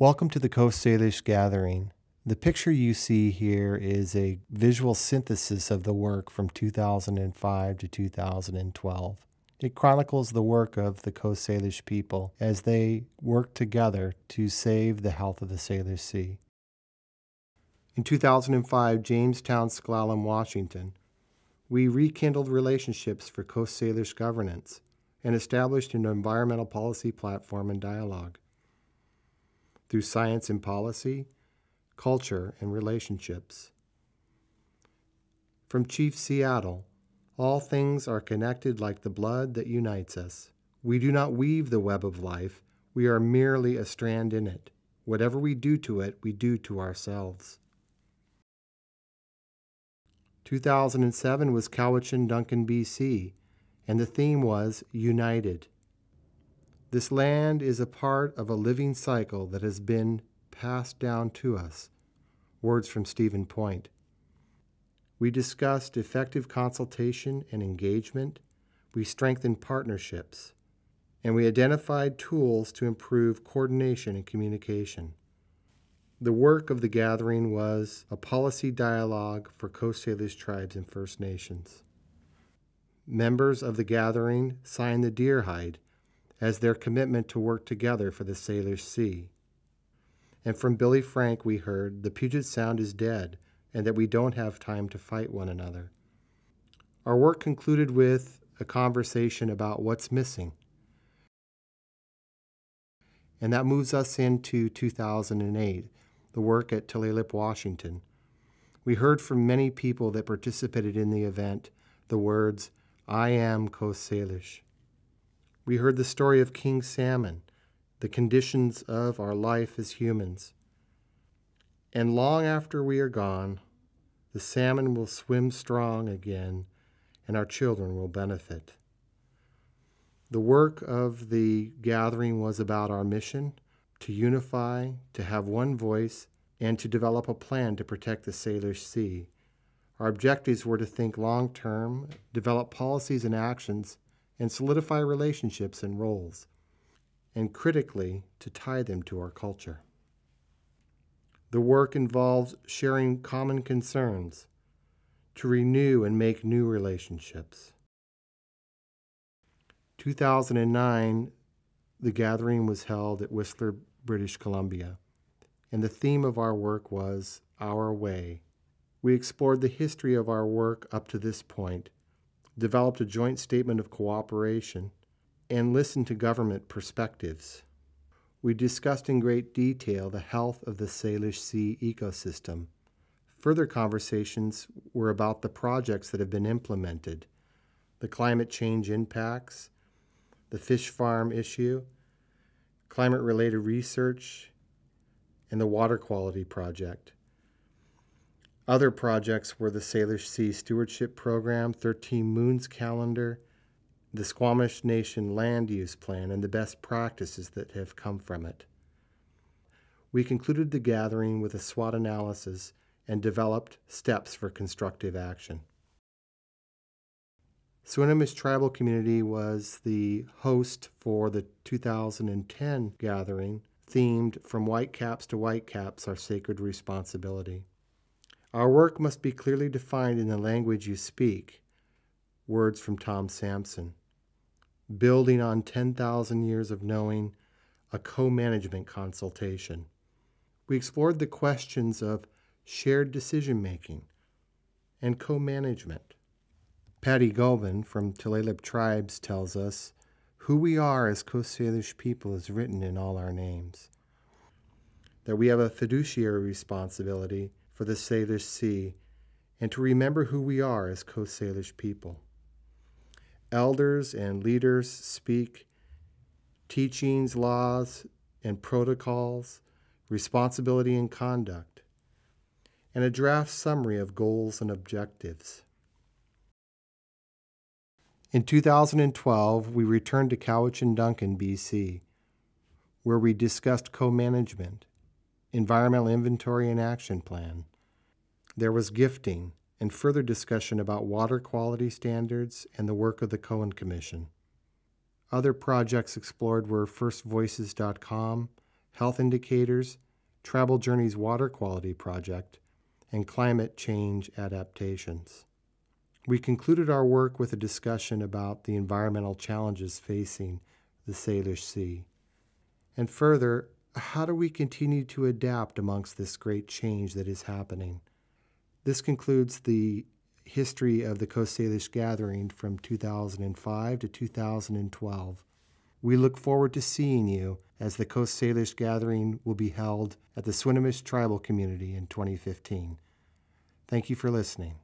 Welcome to the Coast Salish Gathering. The picture you see here is a visual synthesis of the work from 2005 to 2012. It chronicles the work of the Coast Salish people as they work together to save the health of the Salish Sea. In 2005, Jamestown, S'Klallam, Washington, we rekindled relationships for Coast Salish governance and established an environmental policy platform and dialogue through science and policy, culture, and relationships. From Chief Seattle, all things are connected like the blood that unites us. We do not weave the web of life, we are merely a strand in it. Whatever we do to it, we do to ourselves. 2007 was Cowichan Duncan, BC, and the theme was United. This land is a part of a living cycle that has been passed down to us. Words from Stephen Point. We discussed effective consultation and engagement. We strengthened partnerships. And we identified tools to improve coordination and communication. The work of the gathering was a policy dialogue for Coast Salish tribes and First Nations. Members of the gathering signed the deer hide as their commitment to work together for the Salish Sea. And from Billy Frank, we heard the Puget Sound is dead and that we don't have time to fight one another. Our work concluded with a conversation about what's missing. And that moves us into 2008, the work at Tulalip, Washington. We heard from many people that participated in the event the words, I am Coast Salish. We heard the story of King Salmon, the conditions of our life as humans. And long after we are gone, the salmon will swim strong again, and our children will benefit. The work of the gathering was about our mission to unify, to have one voice, and to develop a plan to protect the Salish Sea. Our objectives were to think long term, develop policies and actions and solidify relationships and roles, and critically, to tie them to our culture. The work involves sharing common concerns, to renew and make new relationships. 2009, the gathering was held at Whistler, British Columbia, and the theme of our work was Our Way. We explored the history of our work up to this point developed a joint statement of cooperation, and listened to government perspectives. We discussed in great detail the health of the Salish Sea ecosystem. Further conversations were about the projects that have been implemented, the climate change impacts, the fish farm issue, climate related research, and the water quality project. Other projects were the Salish Sea Stewardship Program, 13 Moons Calendar, the Squamish Nation Land Use Plan, and the best practices that have come from it. We concluded the gathering with a SWOT analysis and developed steps for constructive action. Swinomish Tribal Community was the host for the 2010 gathering themed From Whitecaps to Whitecaps Our Sacred Responsibility. Our work must be clearly defined in the language you speak. Words from Tom Sampson. Building on 10,000 years of knowing, a co management consultation. We explored the questions of shared decision making and co management. Patty Gobin from Tulalip Tribes tells us who we are as Coast Salish people is written in all our names. That we have a fiduciary responsibility for the Salish Sea and to remember who we are as Coast Salish people. Elders and leaders speak teachings, laws, and protocols, responsibility and conduct, and a draft summary of goals and objectives. In 2012, we returned to Cowichan Duncan, BC, where we discussed co management, environmental inventory and action plan, there was gifting and further discussion about water quality standards and the work of the Cohen Commission. Other projects explored were firstvoices.com, health indicators, Tribal Journeys Water Quality Project, and climate change adaptations. We concluded our work with a discussion about the environmental challenges facing the Salish Sea. And further, how do we continue to adapt amongst this great change that is happening? This concludes the history of the Coast Salish Gathering from 2005 to 2012. We look forward to seeing you as the Coast Salish Gathering will be held at the Swinomish Tribal Community in 2015. Thank you for listening.